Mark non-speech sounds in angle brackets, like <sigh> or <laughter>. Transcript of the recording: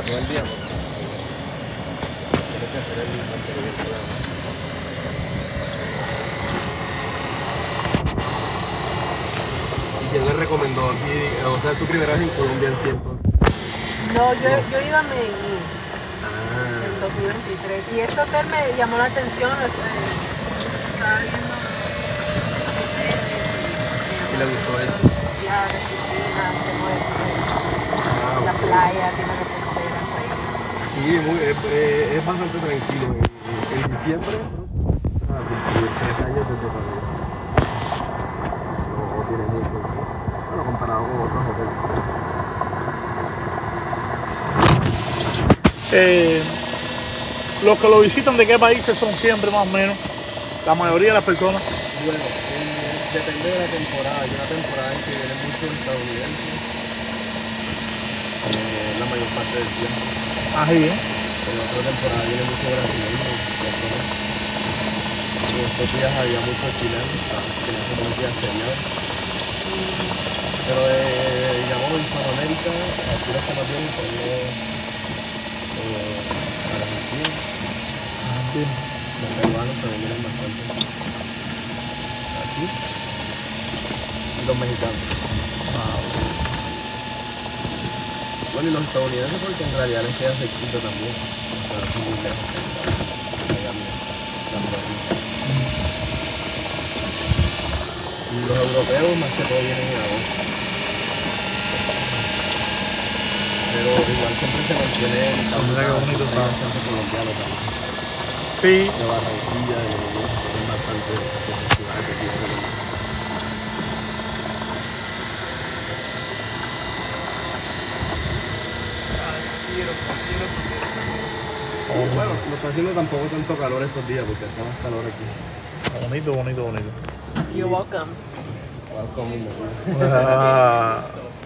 para todo el día. porque Tienes que hacer el mantenimiento. ¿verdad? ¿Y quién le recomendó aquí? O sea, tu primera vez en Colombia en tiempo. No, yo, yo he ido a Medellín Ah. en 2023 y este hotel me llamó la atención. es- eh, Estaba viendo ¿Y le gustó eso? piscinas, Ah, la playa. Sí, muy, es, eh, es bastante tranquilo. En, en diciembre a cumplir tres años desde París. No, no tiene mucho. Bueno, comparado con otros hoteles. Eh, los que lo visitan, ¿de qué países son siempre más o menos? La mayoría de las personas. Bueno, eh, depende de la temporada. Hay una temporada en que vienen muchos estadounidenses. eh, la mayor parte del tiempo. Así, ¿eh? En otra temporada viene mucho brasileño. otro- En estos días había muchos chilenos. ah, Que no son días feriados. Pero eh, digamos en Sudamérica, aquí los que más vienen son los argentinos, Argentina. los peruanos también vienen bastante. Aquí. Y los mexicanos. Bueno, y los estadounidenses porque en realidad les queda cerquita también. O sea, son muy lejos. Y los europeos más que todo vienen en agosto. Pero igual siempre se mantiene el Mira qué bonito está. colombiano también. Sí, De Barranquilla, de tienen bastante de ciudades de aquí de Colombia. Bueno, no está haciendo tampoco tanto calor estos días porque hace más calor aquí. bonito, bonito, bonito. You're welcome. Welcome. Ah, <laughs>